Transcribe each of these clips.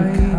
Bye.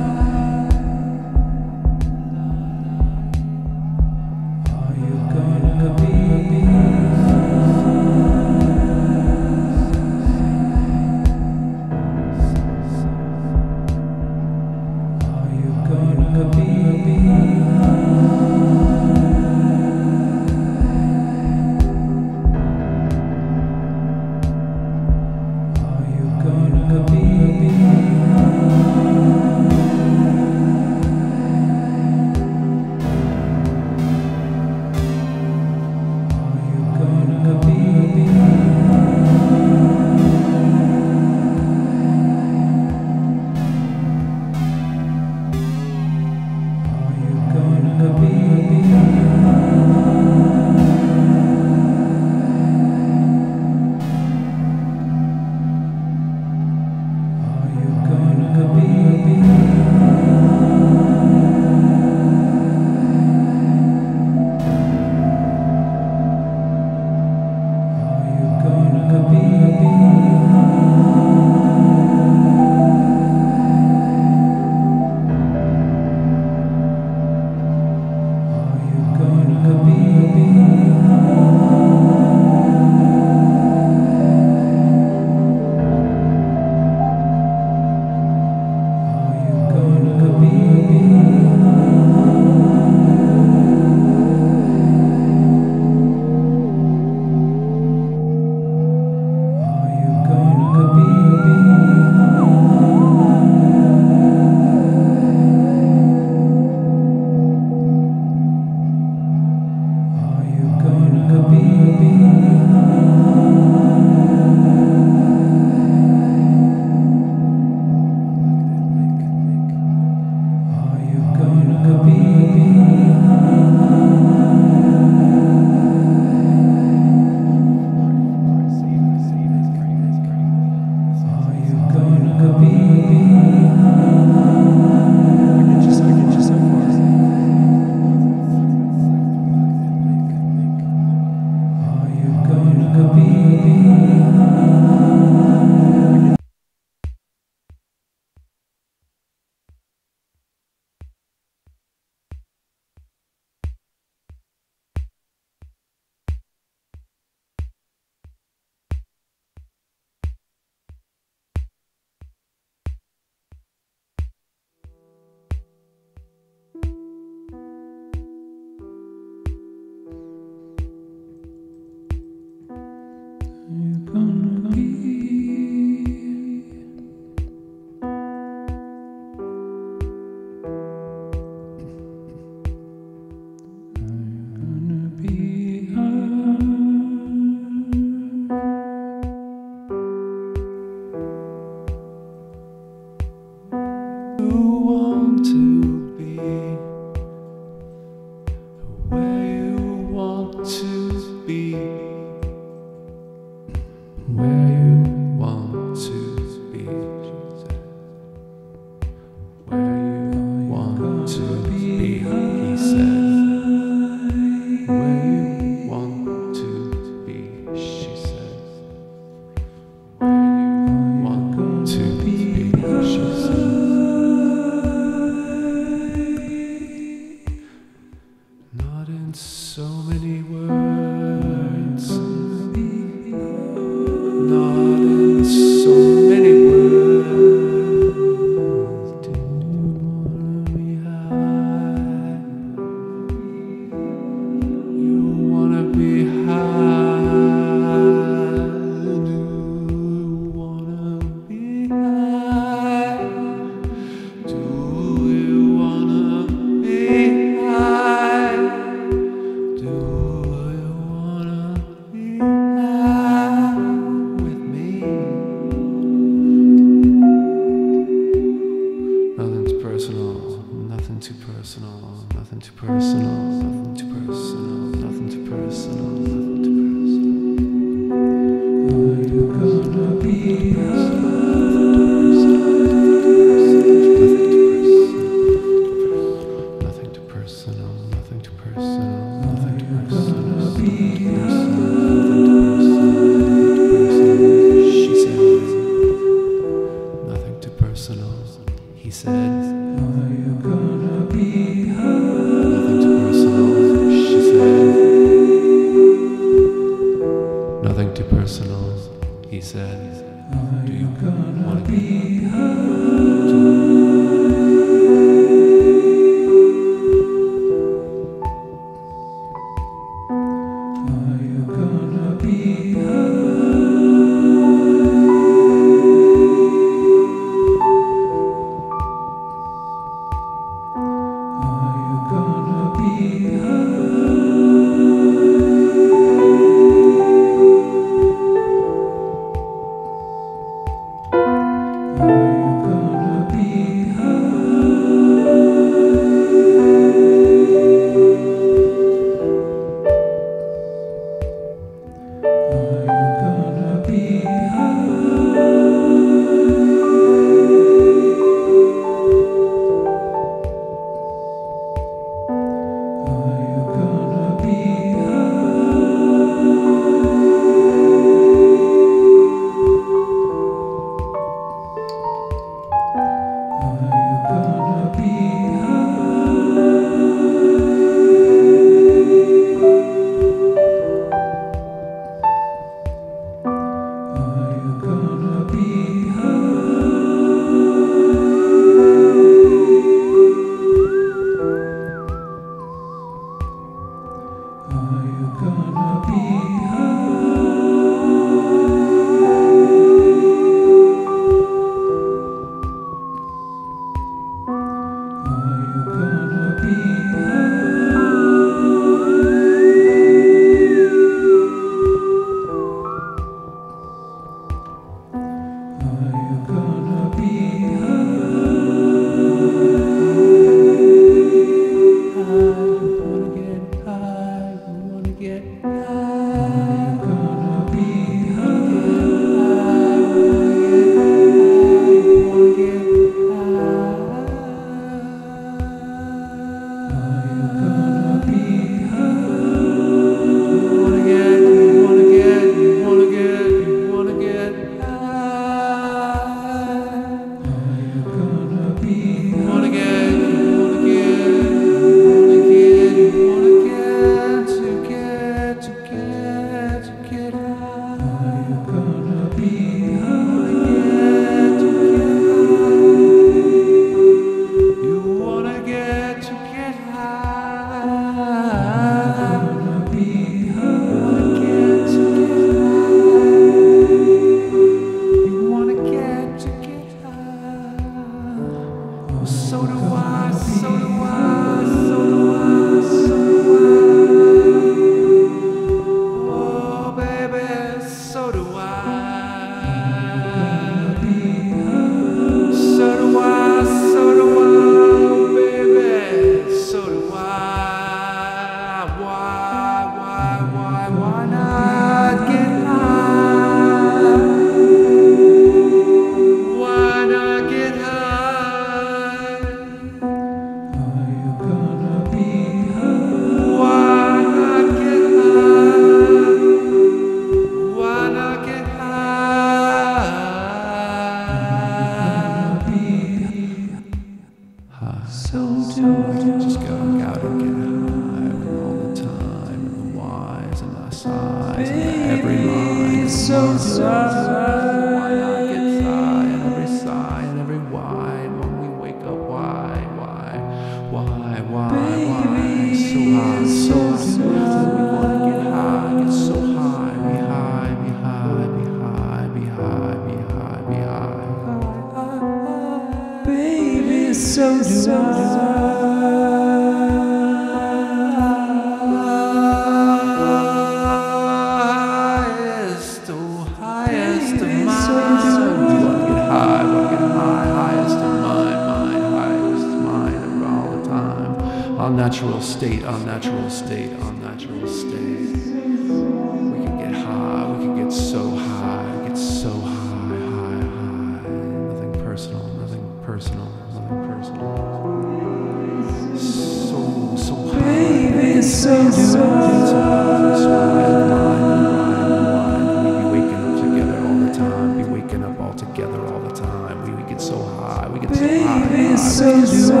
space. On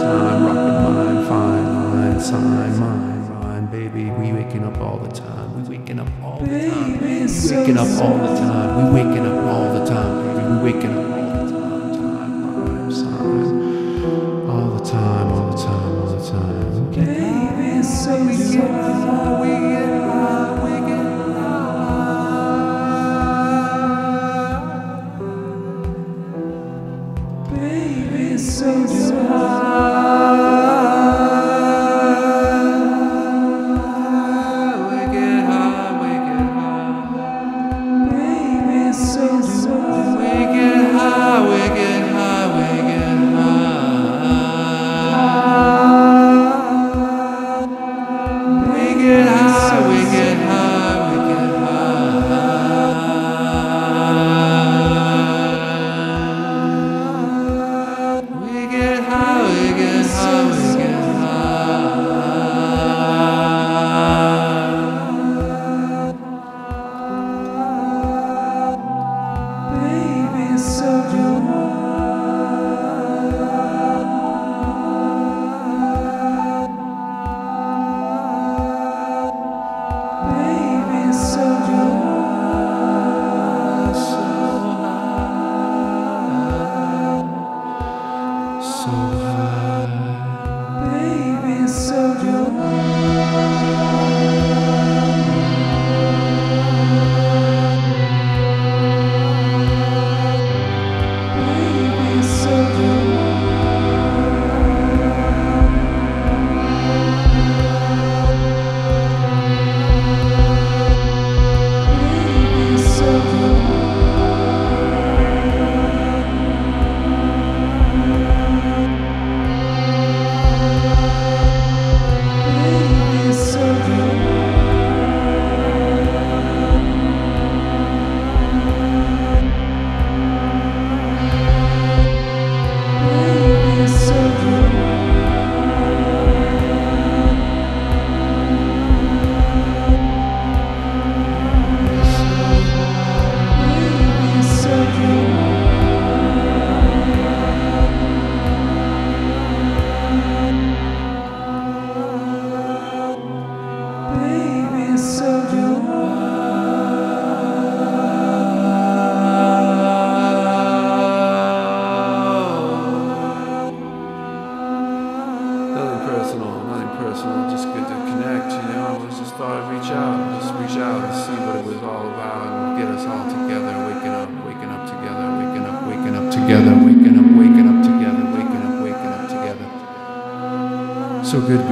time, rock the pine. We waking up all the time. We waking up all the time. We waking up all the time. We waking.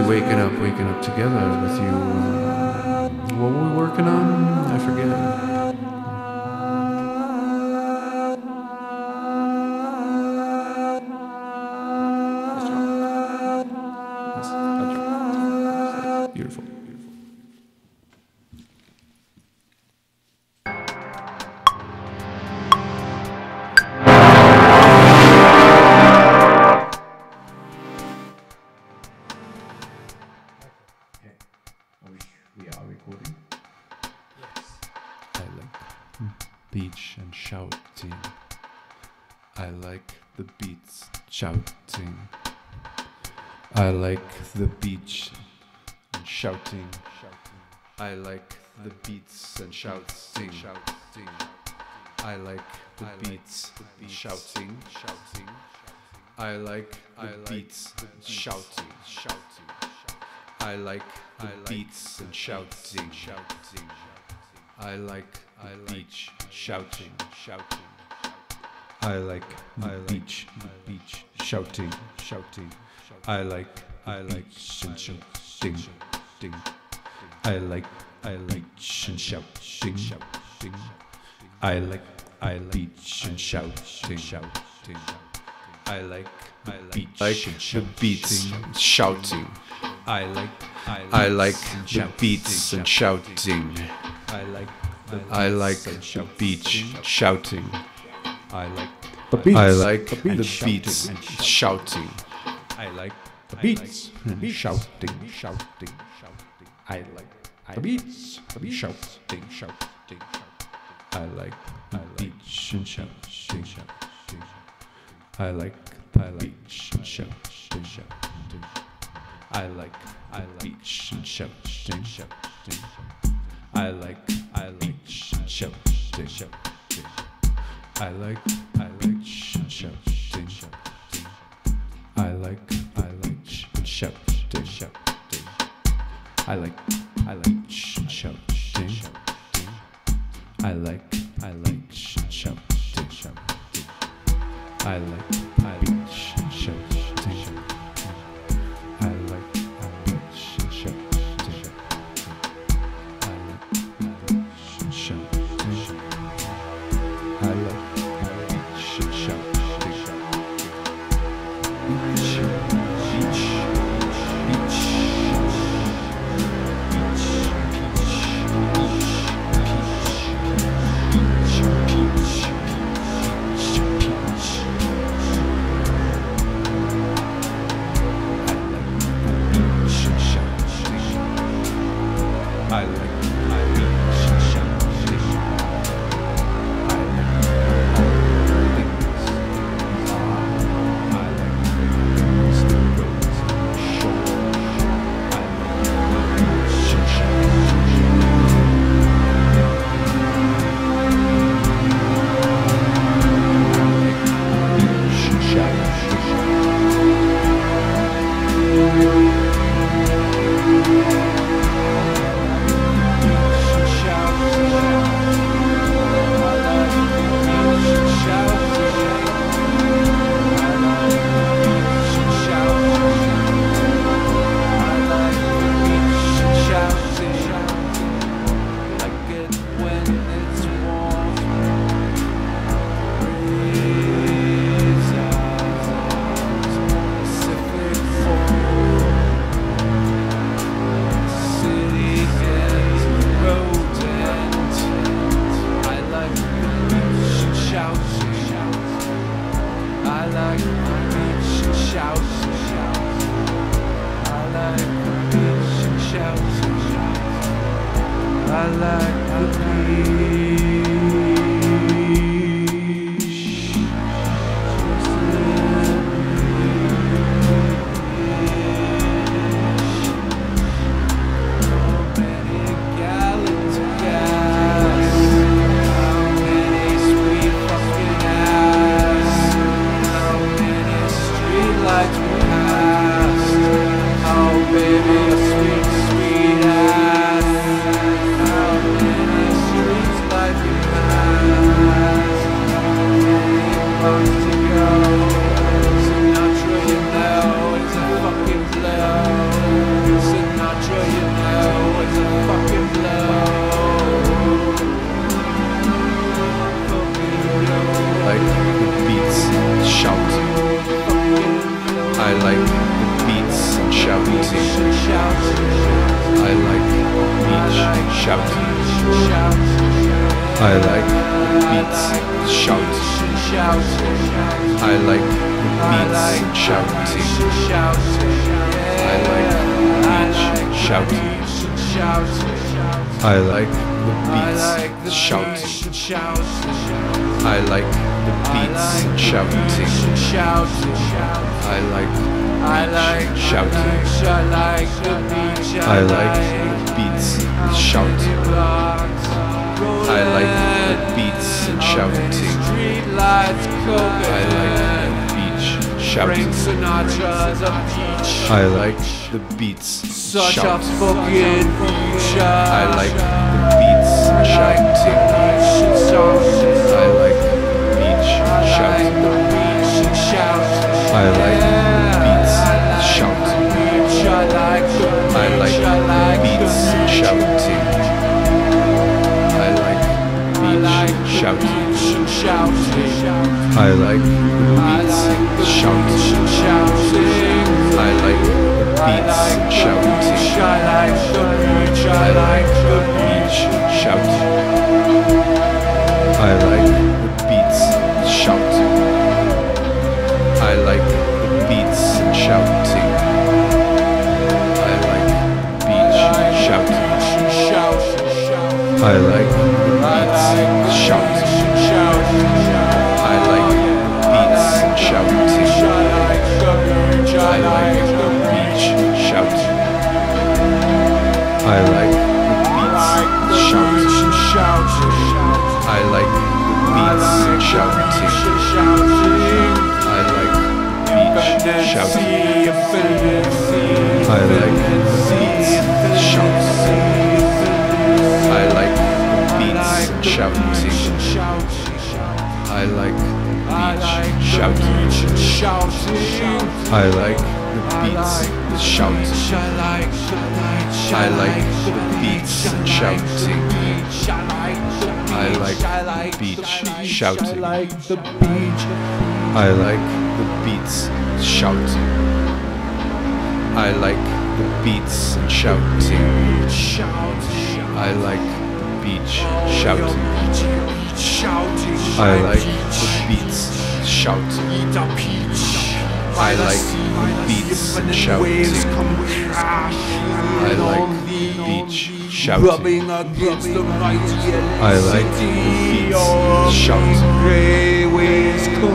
be waking up, waking up together with you. What were we working on? the beach and shouting. I like the beats and shouting. I like the beats and shouting. I like the beats and shouting. I like the beats and shouting. I like the beach shouting. I like the beach, beach shouting, shouting. I like I like and shout, ding, ding. I like, I like and shout, ding, ding. I like, I like beach and shout, ding, shout, ding. I like, I like like the beats shouting. I like, I like the beats and shouting. I like, I like the beach shouting. I like The beats. I like the the beats. beats shouting. I like the beats. and shouting, shouting, shouting. I like the beats. The beats. Shouting, shouting. I like the beach and shouting. shouting. I like the beach and shouting. shouting. I like I beach and shouting. shouting. I like I like shouting. shouting. I like I like shouting. shouting. I like I like shouting. shouting. I like I like shouting. shouting. I like I like shouting. shouting. I like I like shouting. I like the beats shouting. I like the beats shouting. I like beach shouting. I like the beats shouting. I like the beats shouting. I like I like shouting. I like the beach. I like the beats and shouting. I like the beats and shouting. Street lights, I like the beach shouting. Sinatra's a beach. I like the beats Such a shouting. fucking beach. I like the beats and shouting. I like the beach shouting. I like the beats shouting. I like the beats shouting. I like the beats shouting. I like the beach shouting. I like shouting. I like the beats shouting. I like the beats and shouting. I like the beach shouting. I like the beats shouting. I like the beats shouting. I like the beach shouting. I like the beats shouting.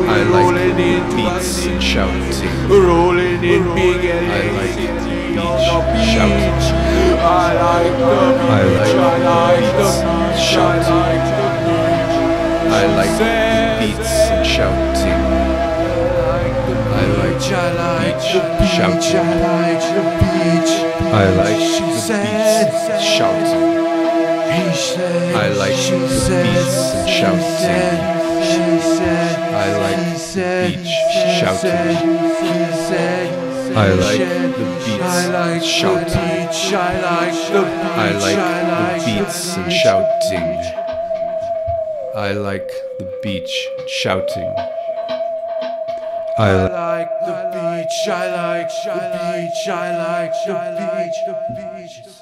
I like the beats shouting. Rolling in big I like the beach shouting. shouting. I like the I like beach, I like the beats beach, I shouting. like the beach. I like the beats shouting. I like the beach shouting. I like the beats shouting. I like the beats. I like the beach shouting. I like the beats. I like the beats and shouting. I like the beach shouting. I I like beach, I like the beach, I like the beach, the beach.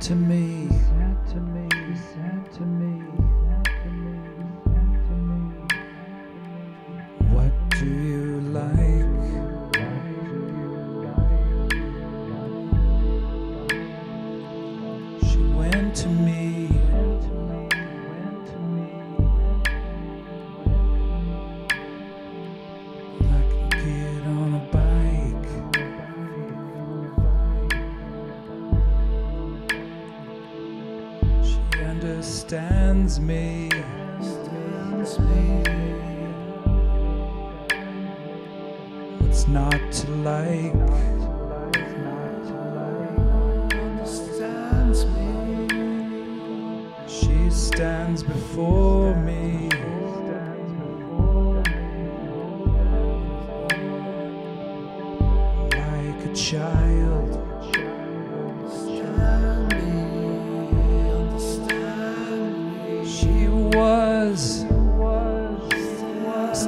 to me. Sad to me. Sad to me. me.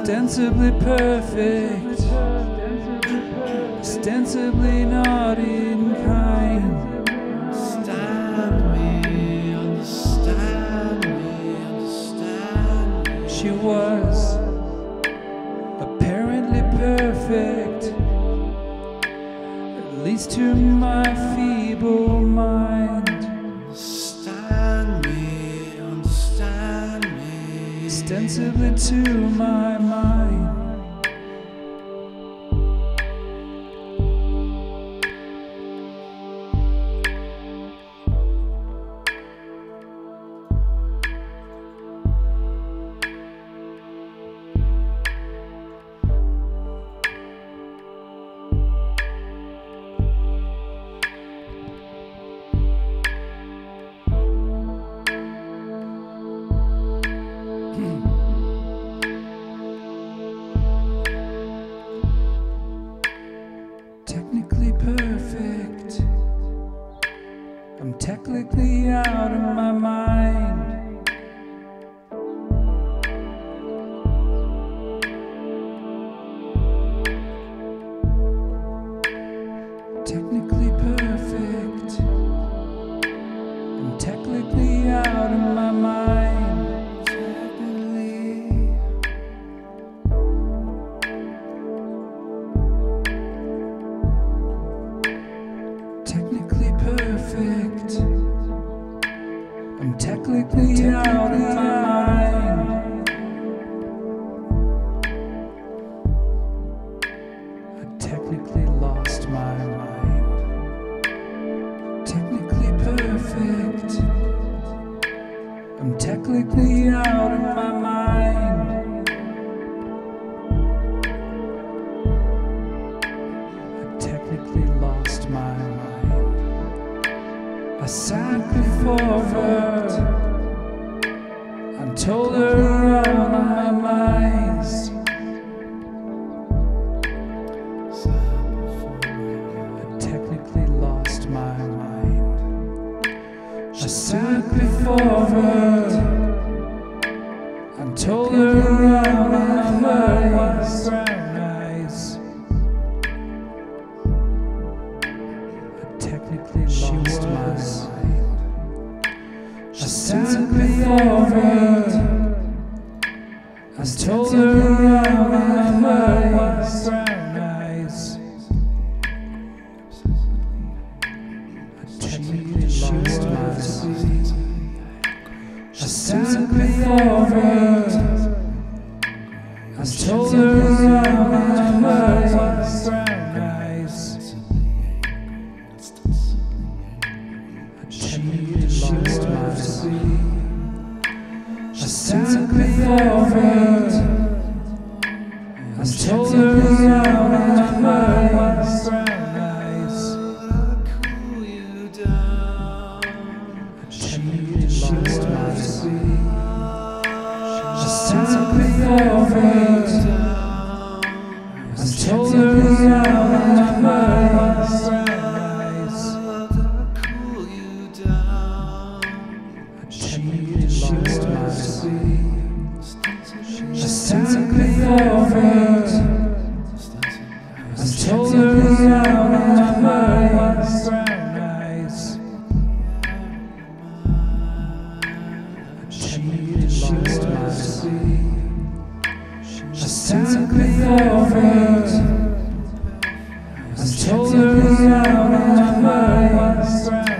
Ostensibly perfect, ostensibly not in kind. Understand me, understand me, understand me. She was apparently perfect, at least to my feeble mind. Understand me, understand me. Ostensibly to my technically. me alright. Told her I would hide. to be out of